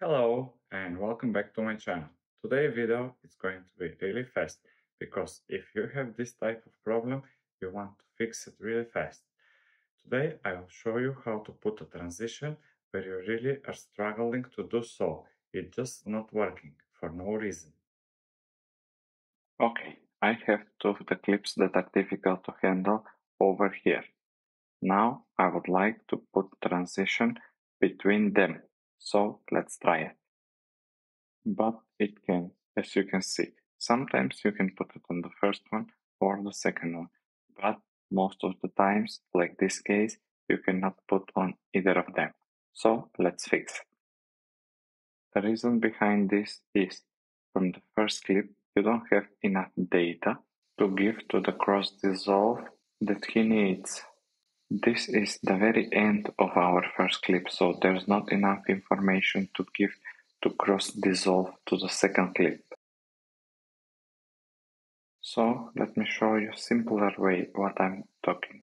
Hello and welcome back to my channel. Today video is going to be really fast because if you have this type of problem you want to fix it really fast. Today I will show you how to put a transition where you really are struggling to do so. It's just not working for no reason. Okay, I have two of the clips that are difficult to handle over here. Now I would like to put transition between them. So let's try it. But it can, as you can see, sometimes you can put it on the first one or the second one. But most of the times, like this case, you cannot put on either of them. So let's fix it. The reason behind this is from the first clip, you don't have enough data to give to the cross dissolve that he needs. This is the very end of our first clip, so there's not enough information to give to cross dissolve to the second clip. So let me show you a simpler way what I'm talking.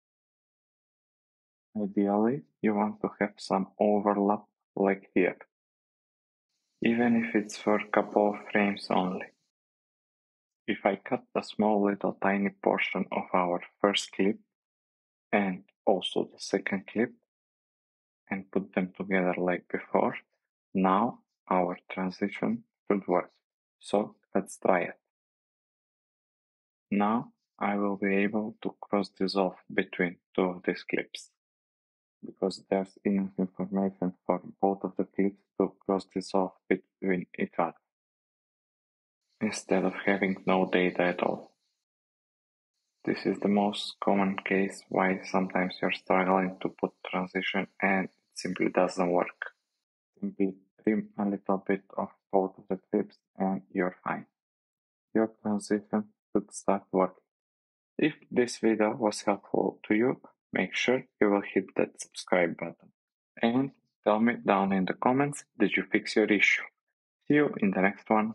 Ideally, you want to have some overlap like here, even if it's for a couple of frames only. If I cut a small little tiny portion of our first clip and also the second clip and put them together like before. Now our transition should work. So let's try it. Now I will be able to cross dissolve between two of these clips because there's enough information for both of the clips to cross dissolve between each other instead of having no data at all. This is the most common case why sometimes you're struggling to put transition and it simply doesn't work. Simply trim a little bit of both of the clips and you're fine. Your transition should start working. If this video was helpful to you, make sure you will hit that subscribe button. And tell me down in the comments, did you fix your issue? See you in the next one.